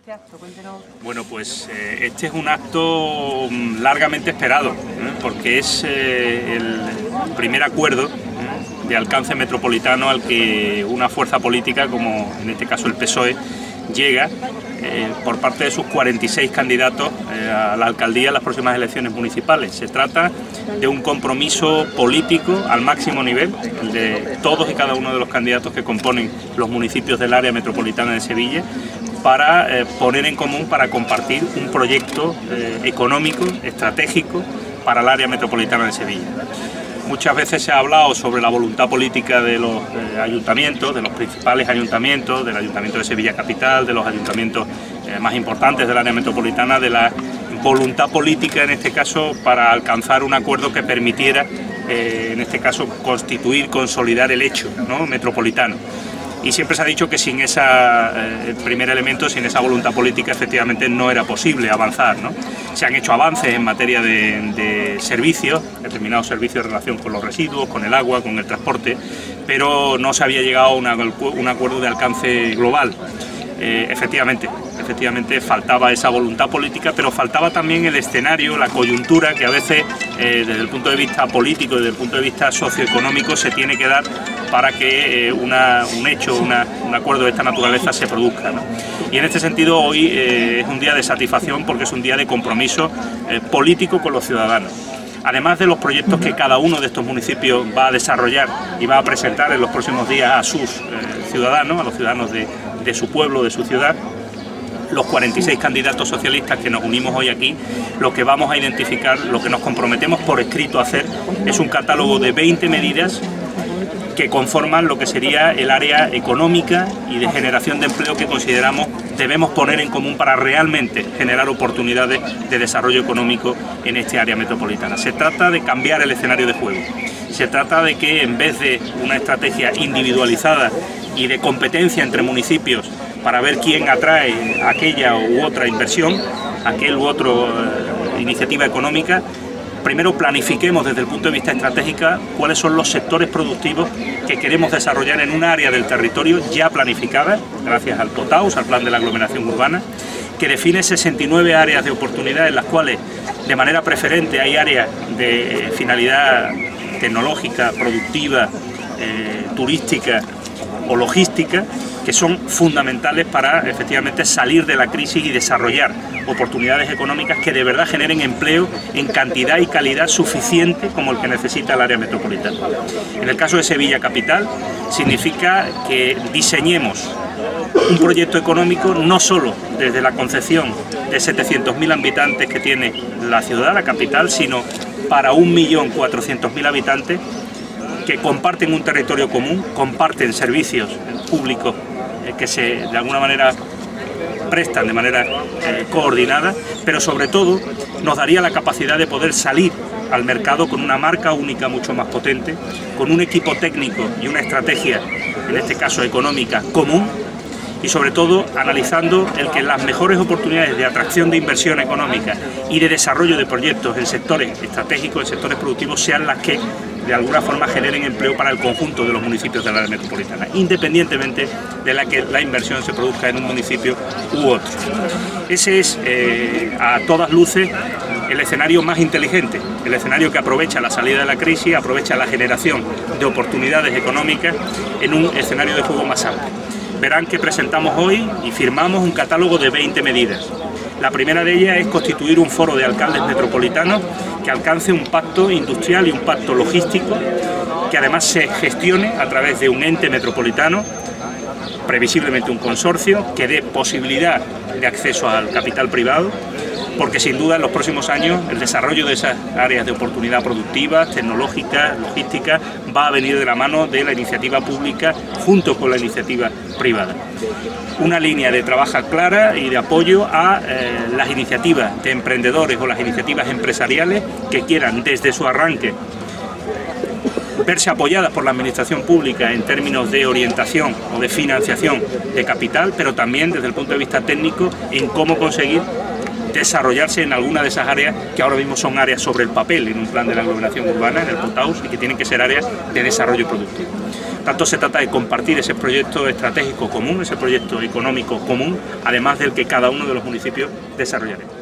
este. Bueno, pues eh, este es un acto mm, largamente esperado, ¿eh? porque es eh, el primer acuerdo de alcance metropolitano al que una fuerza política, como en este caso el PSOE, llega por parte de sus 46 candidatos a la alcaldía en las próximas elecciones municipales. Se trata de un compromiso político al máximo nivel, el de todos y cada uno de los candidatos que componen los municipios del área metropolitana de Sevilla, para eh, poner en común, para compartir un proyecto eh, económico, estratégico para el área metropolitana de Sevilla. Muchas veces se ha hablado sobre la voluntad política de los eh, ayuntamientos, de los principales ayuntamientos, del Ayuntamiento de Sevilla Capital, de los ayuntamientos más importantes del área metropolitana, de la voluntad política en este caso para alcanzar un acuerdo que permitiera, en este caso, constituir, consolidar el hecho metropolitano y siempre se ha dicho que sin ese eh, primer elemento, sin esa voluntad política, efectivamente no era posible avanzar. Se han hecho avances en materia de, servicios, determinados servicios en relación con los residuos, con el agua, con el transporte, pero no se había llegado a un acuerdo de alcance global. Eh, efectivamente, efectivamente faltaba esa voluntad política, pero faltaba también el escenario, la coyuntura que a veces eh, desde el punto de vista político, desde el punto de vista socioeconómico se tiene que dar para que eh, un hecho, un acuerdo de esta naturaleza se produzca. Y en este sentido hoy es un día de satisfacción porque es un día de compromiso político con los ciudadanos además de los proyectos que cada uno de estos municipios va a desarrollar y va a presentar en los próximos días a sus ciudadanos, a los ciudadanos de, de su pueblo, de su ciudad, los 46 candidatos socialistas que nos unimos hoy aquí, lo que vamos a identificar, lo que nos comprometemos por escrito a hacer, es un catálogo de 20 medidas que conforman lo que sería el área económica y de generación de empleo que consideramos debemos poner en común para realmente generar oportunidades de desarrollo económico en este área metropolitana. Se trata de cambiar el escenario de juego. Se trata de que en vez de una estrategia individualizada y de competencia entre municipios para ver quién atrae aquella u otra inversión, aquel u otro eh, iniciativa económica, primero planifiquemos desde el punto de vista estratégico cuáles son los sectores productivos que queremos desarrollar en un área del territorio ya planificada, gracias al POTAUS, al Plan de la Aglomeración Urbana, que define 69 áreas de oportunidad en las cuales de manera preferente hay áreas de finalidad tecnológica, productiva, eh, turística o logística que son fundamentales para efectivamente salir de la crisis y desarrollar oportunidades económicas que de verdad generen empleo en cantidad y calidad suficiente como el que necesita el área metropolitana. En el caso de Sevilla Capital significa que diseñemos un proyecto económico no solo desde la concepción de 700.000 habitantes que tiene la ciudad, la capital, sino para 1.400.000 habitantes que comparten un territorio común, comparten servicios públicos que se de alguna manera prestan de manera eh, coordinada, pero sobre todo nos daría la capacidad de poder salir al mercado con una marca única mucho más potente, con un equipo técnico y una estrategia, en este caso económica, común y sobre todo analizando el que las mejores oportunidades de atracción de inversión económica y de desarrollo de proyectos en sectores estratégicos, en sectores productivos, sean las que de alguna forma generen empleo para el conjunto de los municipios de la área metropolitana, independientemente de la que la inversión se produzca en un municipio u otro. Ese es, eh, a todas luces, el escenario más inteligente, el escenario que aprovecha la salida de la crisis, aprovecha la generación de oportunidades económicas en un escenario de juego más amplio verán que presentamos hoy y firmamos un catálogo de 20 medidas. La primera de ellas es constituir un foro de alcaldes metropolitanos que alcance un pacto industrial y un pacto logístico que además se gestione a través de un ente metropolitano, previsiblemente un consorcio, que dé posibilidad de acceso al capital privado porque sin duda en los próximos años el desarrollo de esas áreas de oportunidad productiva, tecnológica, logística, va a venir de la mano de la iniciativa pública junto con la iniciativa privada. Una línea de trabajo clara y de apoyo a eh, las iniciativas de emprendedores o las iniciativas empresariales que quieran desde su arranque verse apoyadas por la administración pública en términos de orientación o de financiación de capital, pero también desde el punto de vista técnico en cómo conseguir desarrollarse en alguna de esas áreas que ahora mismo son áreas sobre el papel en un plan de la aglomeración urbana, en el Potaus, y que tienen que ser áreas de desarrollo productivo. Tanto se trata de compartir ese proyecto estratégico común, ese proyecto económico común, además del que cada uno de los municipios desarrollaremos.